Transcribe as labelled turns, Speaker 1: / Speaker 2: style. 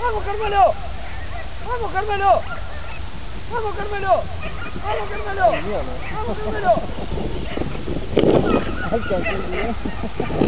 Speaker 1: ¡Vamos, Carmelo! ¡Vamos, Carmelo! ¡Vamos, Carmelo! ¡Vamos, Carmelo! ¡Vamos, Carmelo!
Speaker 2: Alcanzó el video.